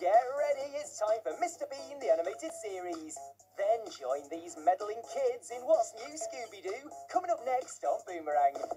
Get ready, it's time for Mr. Bean, the animated series. Then join these meddling kids in What's New Scooby-Doo, coming up next on Boomerang.